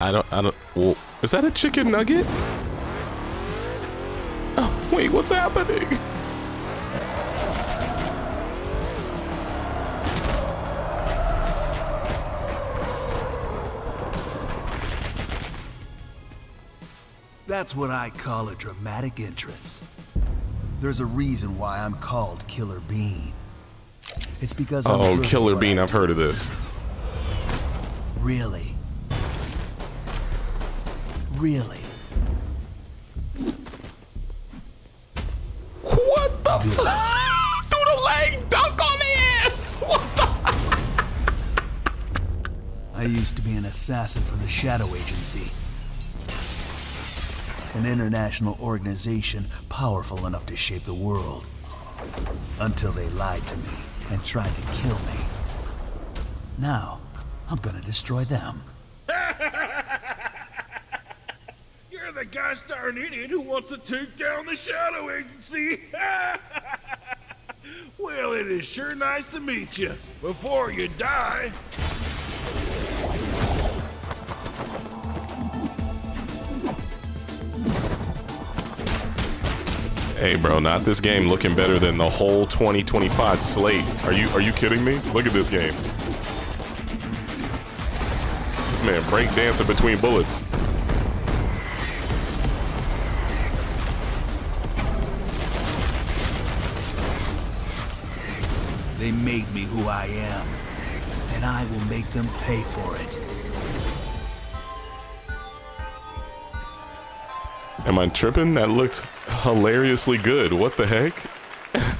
I don't, I don't, well, is that a chicken nugget? Oh, wait, what's happening? That's what I call a dramatic entrance. There's a reason why I'm called Killer Bean. It's because I'm Oh, Killer Bean, I've heard of this. Really? Really? What the fuck? Through the leg, dunk on the ass! What the? I used to be an assassin for the Shadow Agency. An international organization powerful enough to shape the world. Until they lied to me and tried to kill me. Now, I'm gonna destroy them. Gosh darn idiot who wants to take down the Shadow Agency. well, it is sure nice to meet you. Before you die. Hey, bro, not this game looking better than the whole 2025 slate. Are you are you kidding me? Look at this game. This man break dancing between bullets. They made me who I am, and I will make them pay for it. Am I tripping? That looked hilariously good. What the heck?